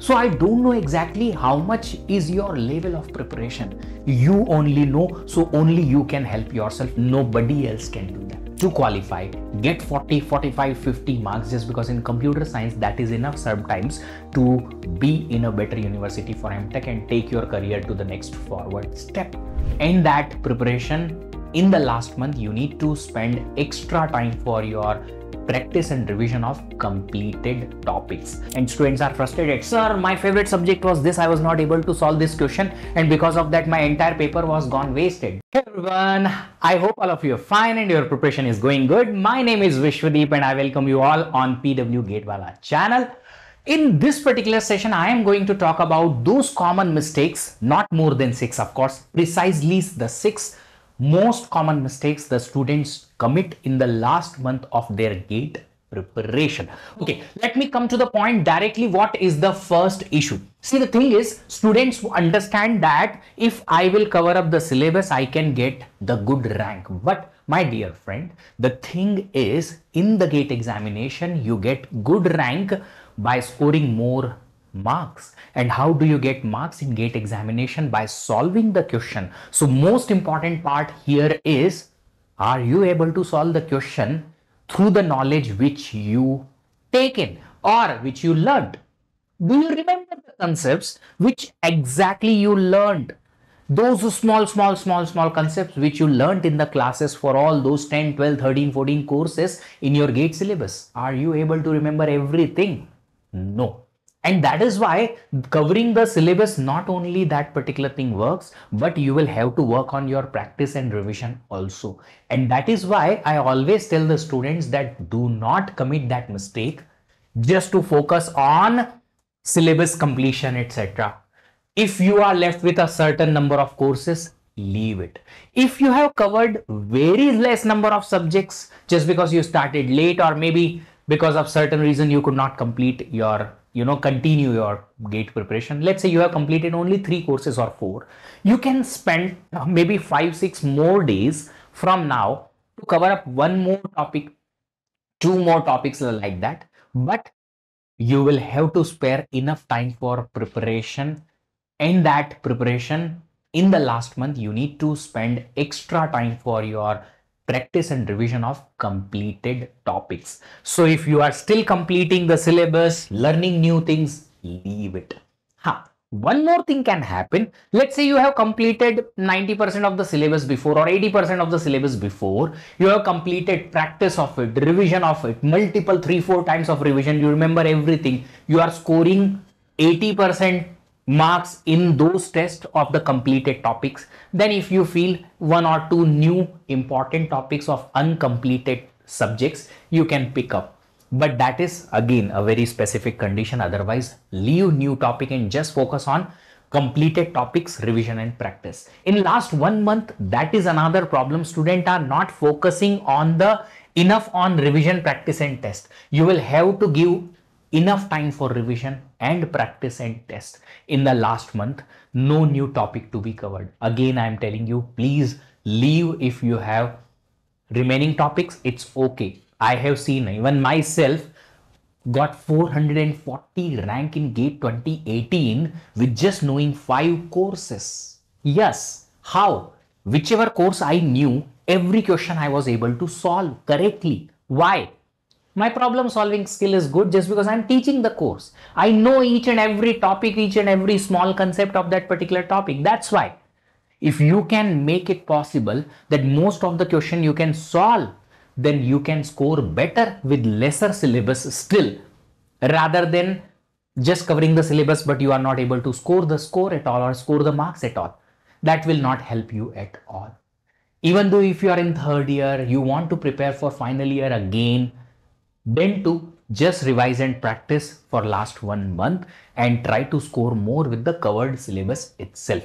So I don't know exactly how much is your level of preparation. You only know, so only you can help yourself. Nobody else can do that. To qualify, get 40, 45, 50 marks just because in computer science that is enough sometimes to be in a better university for MTech and take your career to the next forward step. In that preparation, in the last month, you need to spend extra time for your practice and revision of completed topics. And students are frustrated. Sir, my favorite subject was this. I was not able to solve this question. And because of that, my entire paper was gone wasted. Hey everyone, I hope all of you are fine and your preparation is going good. My name is Vishwadeep and I welcome you all on PW GATE Wallah channel. In this particular session, I am going to talk about those common mistakes, not more than six, of course, precisely the six most common mistakes the students commit in the last month of their gate preparation. Okay let me come to the point directly. What is the first issue? See the thing is students understand that if i will cover up the syllabus i can get the good rank. But my dear friend the thing is in the gate examination you get good rank by scoring more marks. And how do you get marks in gate examination? By solving the question. So most important part here is are you able to solve the question through the knowledge which you taken or which you learned? Do you remember the concepts which exactly you learned? Those small small small small concepts which you learned in the classes for all those 10 12 13 14 courses in your gate syllabus. Are you able to remember everything? No and that is why covering the syllabus, not only that particular thing works, but you will have to work on your practice and revision also. And that is why I always tell the students that do not commit that mistake just to focus on syllabus completion, etc. If you are left with a certain number of courses, leave it. If you have covered very less number of subjects just because you started late or maybe because of certain reason you could not complete your you know continue your gate preparation. Let's say you have completed only three courses or four. You can spend uh, maybe five six more days from now to cover up one more topic two more topics like that. But you will have to spare enough time for preparation. In that preparation in the last month you need to spend extra time for your practice and revision of completed topics. So if you are still completing the syllabus, learning new things, leave it. One more thing can happen. Let's say you have completed 90% of the syllabus before or 80% of the syllabus before. You have completed practice of it, revision of it, multiple 3-4 times of revision. You remember everything. You are scoring 80% marks in those tests of the completed topics. Then if you feel one or two new important topics of uncompleted subjects, you can pick up. But that is again a very specific condition. Otherwise, leave new topic and just focus on completed topics revision and practice in last one month that is another problem student are not focusing on the enough on revision practice and test you will have to give enough time for revision and practice and test. In the last month no new topic to be covered. Again i am telling you please leave if you have remaining topics. It's okay. I have seen even myself got 440 rank in gate 2018 with just knowing five courses. Yes. How? Whichever course i knew every question i was able to solve correctly. Why my problem solving skill is good just because I'm teaching the course. I know each and every topic, each and every small concept of that particular topic. That's why if you can make it possible that most of the question you can solve, then you can score better with lesser syllabus still rather than just covering the syllabus but you are not able to score the score at all or score the marks at all. That will not help you at all. Even though if you are in third year, you want to prepare for final year again, then to just revise and practice for last one month and try to score more with the covered syllabus itself.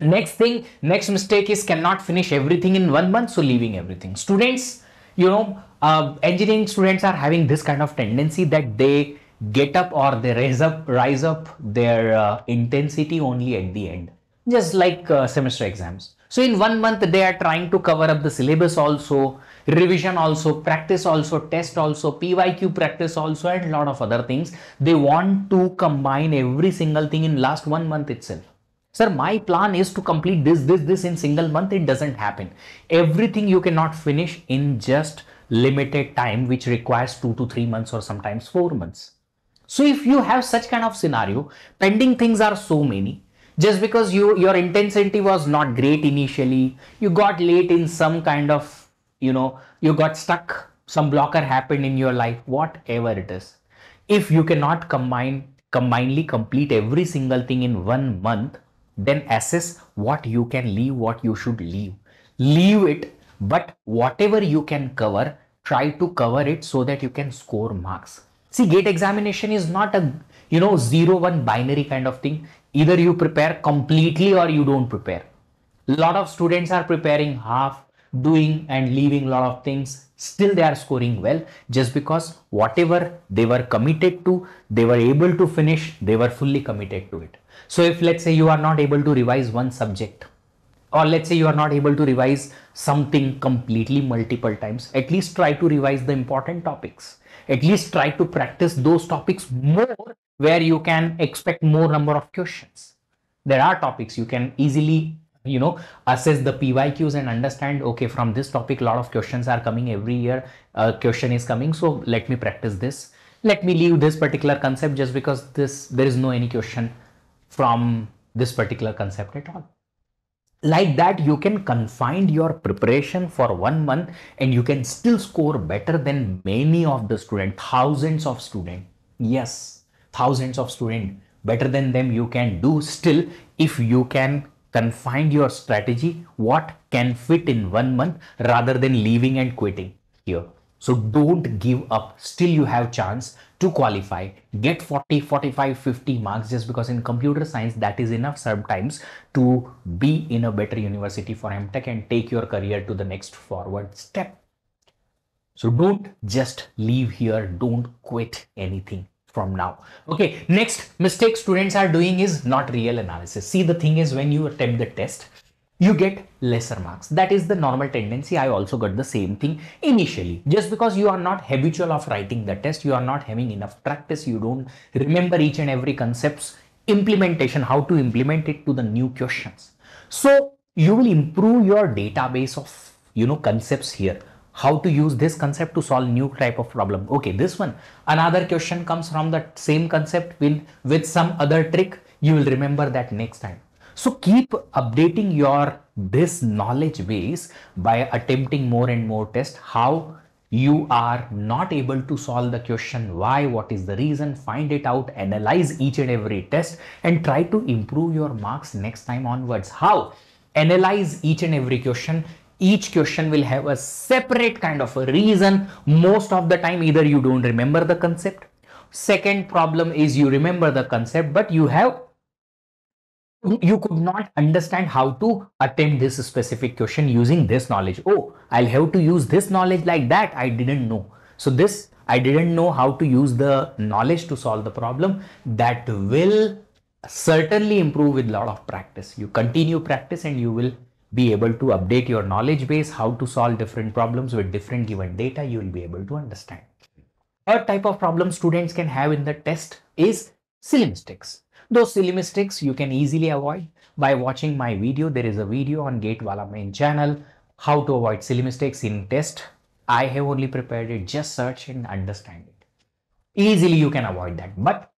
Next thing, next mistake is cannot finish everything in one month, so leaving everything. Students, you know, uh, engineering students are having this kind of tendency that they get up or they raise up, rise up their uh, intensity only at the end, just like uh, semester exams So in one month, they are trying to cover up the syllabus also, revision also, practice also, test also, PYQ practice also, and a lot of other things. They want to combine every single thing in last one month itself. Sir, my plan is to complete this, this, this in single month. It doesn't happen. Everything you cannot finish in just limited time, which requires two to three months or sometimes four months. So if you have such kind of scenario, pending things are so many, just because you your intensity was not great initially, you got late in some kind of, you know, you got stuck, some blocker happened in your life, whatever it is. If you cannot combine, combinedly complete every single thing in one month, then assess what you can leave, what you should leave. Leave it, but whatever you can cover, try to cover it so that you can score marks See, gate examination is not a, you know, zero one binary kind of thing. Either you prepare completely or you don't prepare. Lot of students are preparing half, doing and leaving a lot of things. Still they are scoring well just because whatever they were committed to, they were able to finish, they were fully committed to it. So if let's say you are not able to revise one subject, or let's say you are not able to revise something completely multiple times, at least try to revise the important topics at least try to practice those topics more where you can expect more number of questions. There are topics you can easily you know assess the pyqs and understand okay from this topic a lot of questions are coming every year a question is coming so let me practice this. Let me leave this particular concept just because this there is no any question from this particular concept at all. Like that you can confine your preparation for one month and you can still score better than many of the student thousands of student. Yes thousands of student better than them you can do still if you can confine your strategy what can fit in one month rather than leaving and quitting here so don't give up. Still you have chance to qualify. Get 40, 45, 50 marks just because in computer science that is enough sometimes to be in a better university for MTech and take your career to the next forward step. So don't just leave here. Don't quit anything from now. Okay, next mistake students are doing is not real analysis. See the thing is when you attempt the test, you get lesser marks. That is the normal tendency. I also got the same thing initially. Just because you are not habitual of writing the test, you are not having enough practice, you don't remember each and every concept's implementation, how to implement it to the new questions. So you will improve your database of you know concepts here how to use this concept to solve new type of problem okay this one another question comes from the same concept with with some other trick you will remember that next time so keep updating your this knowledge base by attempting more and more tests. How you are not able to solve the question why, what is the reason, find it out, analyze each and every test and try to improve your marks next time onwards. How? Analyze each and every question each question will have a separate kind of a reason most of the time either you don't remember the concept second problem is you remember the concept but you have you could not understand how to attempt this specific question using this knowledge. Oh, I'll have to use this knowledge like that. I didn't know. So this, I didn't know how to use the knowledge to solve the problem. That will certainly improve with lot of practice. You continue practice and you will be able to update your knowledge base, how to solve different problems with different given data, you will be able to understand. Third type of problem students can have in the test is silly mistakes. Those silly mistakes you can easily avoid by watching my video. There is a video on GATE Wallah main channel, how to avoid silly mistakes in test. I have only prepared it, just search and understand it. Easily you can avoid that. But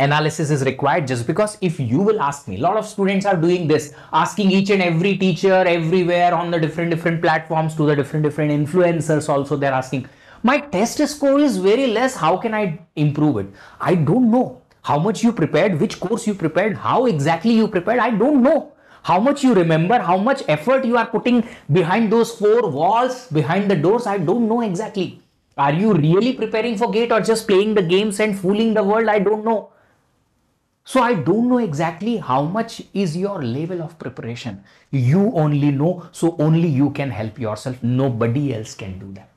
analysis is required just because if you will ask me, a lot of students are doing this, asking each and every teacher everywhere on the different different platforms to the different different influencers also they're asking, my test score is very less, how can I improve it? I don't know how much you prepared, which course you prepared, how exactly you prepared, I don't know. How much you remember, how much effort you are putting behind those four walls, behind the doors, I don't know exactly. Are you really preparing for GATE or just playing the games and fooling the world? I don't know. So I don't know exactly how much is your level of preparation. You only know, so only you can help yourself. Nobody else can do that.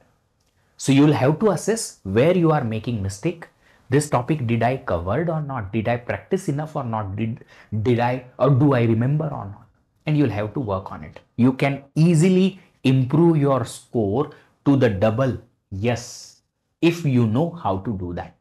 So you'll have to assess where you are making mistake this topic did I covered or not? Did I practice enough or not? Did, did I or do I remember or not? and you'll have to work on it. You can easily improve your score to the double. Yes, if you know how to do that.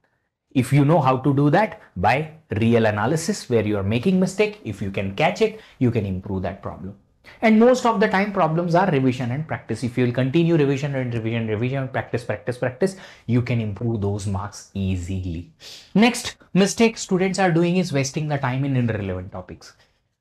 If you know how to do that by real analysis where you are making mistake, if you can catch it, you can improve that problem. And most of the time problems are revision and practice. If you will continue revision and revision, revision, practice, practice, practice, you can improve those marks easily. Next mistake students are doing is wasting the time in irrelevant topics.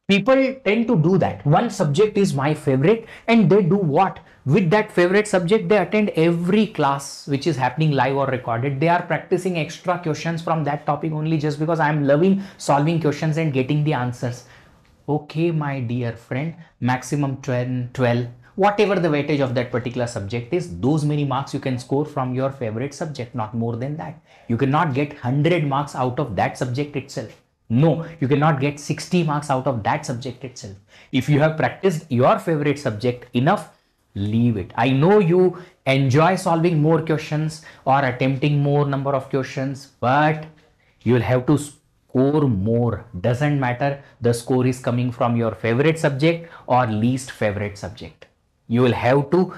People tend to do that. One subject is my favorite and they do what? With that favorite subject, they attend every class which is happening live or recorded. They are practicing extra questions from that topic only just because I am loving solving questions and getting the answers. Okay my dear friend maximum 12, 12 whatever the weightage of that particular subject is those many marks you can score from your favorite subject not more than that. You cannot get 100 marks out of that subject itself. No you cannot get 60 marks out of that subject itself. If you have practiced your favorite subject enough leave it. I know you enjoy solving more questions or attempting more number of questions but you will have to score more. Doesn't matter. The score is coming from your favorite subject or least favorite subject. You will have to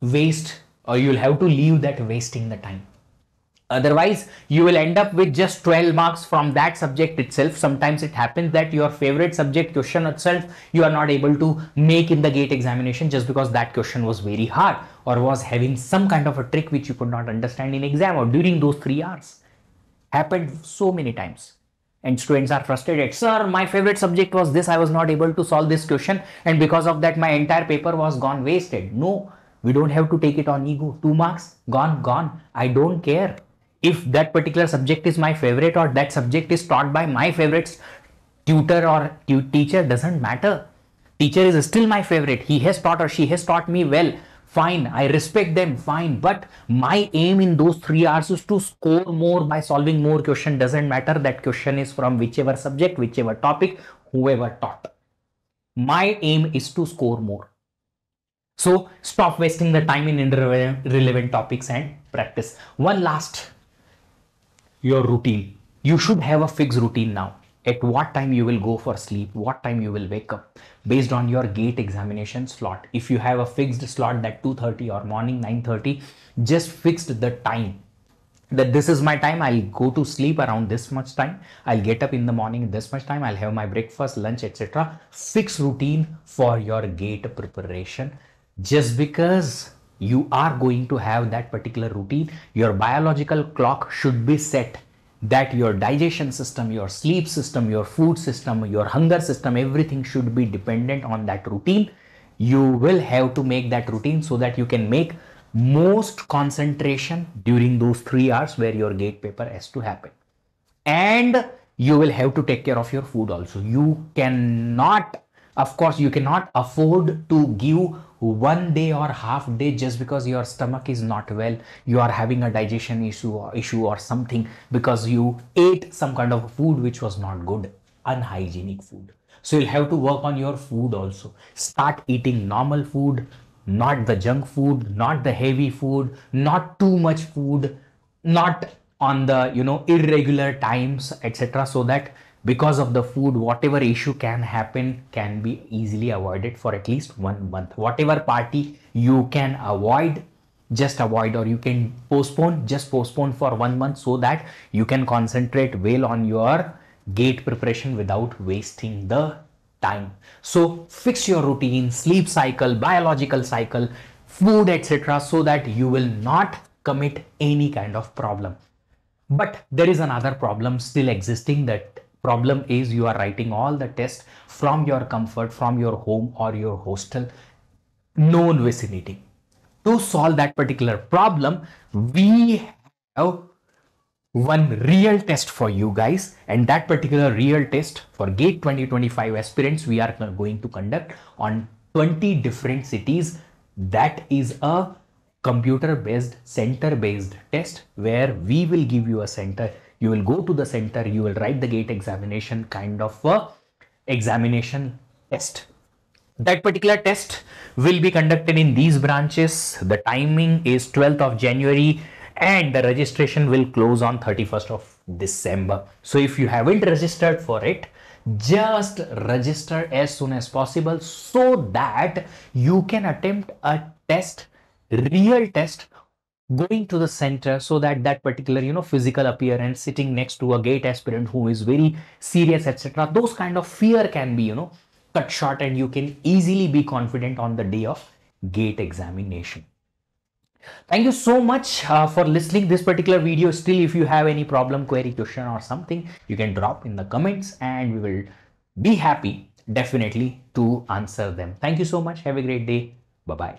waste or you will have to leave that wasting the time otherwise you will end up with just 12 marks from that subject itself. Sometimes it happens that your favorite subject question itself you are not able to make in the gate examination just because that question was very hard or was having some kind of a trick which you could not understand in exam or during those 3 hours. Happened so many times. And students are frustrated. Sir my favorite subject was this. I was not able to solve this question. And because of that my entire paper was gone wasted. No we don't have to take it on ego. Two marks gone gone. I don't care if that particular subject is my favorite or that subject is taught by my favorite tutor or teacher doesn't matter. Teacher is still my favorite. He has taught or she has taught me well. Fine i respect them fine. But my aim in those three hours is to score more by solving more question. Doesn't matter that question is from whichever subject whichever topic whoever taught. My aim is to score more. So stop wasting the time in irrelevant topics and practice. One last your routine. You should have a fixed routine now. At what time you will go for sleep, what time you will wake up. Based on your gate examination slot. If you have a fixed slot that 2.30 or morning 9.30, just fixed the time. That this is my time i'll go to sleep around this much time. I'll get up in the morning this much time. I'll have my breakfast lunch etc fix routine for your gate preparation. Just because you are going to have that particular routine your biological clock should be set that your digestion system, your sleep system, your food system, your hunger system, everything should be dependent on that routine. You will have to make that routine so that you can make most concentration during those three hours where your gate paper has to happen. And you will have to take care of your food also. You cannot, of course, you cannot afford to give one day or half day just because your stomach is not well you are having a digestion issue or issue or something because you ate some kind of food which was not good unhygienic food. So you'll have to work on your food also. Start eating normal food not the junk food not the heavy food not too much food not on the you know irregular times etc so that because of the food whatever issue can happen can be easily avoided for at least one month. Whatever party you can avoid just avoid or you can postpone just postpone for one month so that you can concentrate well on your gate preparation without wasting the time. So fix your routine sleep cycle biological cycle food etc so that you will not commit any kind of problem. But there is another problem still existing that problem is you are writing all the tests from your comfort from your home or your hostel known vicinity. To solve that particular problem we have one real test for you guys. And that particular real test for gate 2025 aspirants we are going to conduct on 20 different cities. That is a computer based center based test where we will give you a center you will go to the center you will write the gate examination kind of a examination test that particular test will be conducted in these branches the timing is 12th of january and the registration will close on 31st of December. So if you haven't registered for it, just register as soon as possible so that you can attempt a test, real test going to the center so that that particular you know physical appearance sitting next to a gate aspirant who is very serious etc those kind of fear can be you know cut short and you can easily be confident on the day of gate examination. Thank you so much uh, for listening this particular video. Still if you have any problem query question or something you can drop in the comments and we will be happy definitely to answer them. Thank you so much. Have a great day. Bye bye